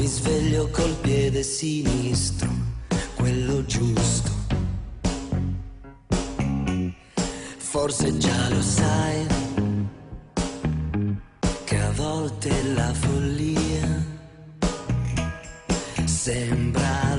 Mi sveglio col piede sinistro, quello giusto. Forse già lo sai che a volte la follia sembra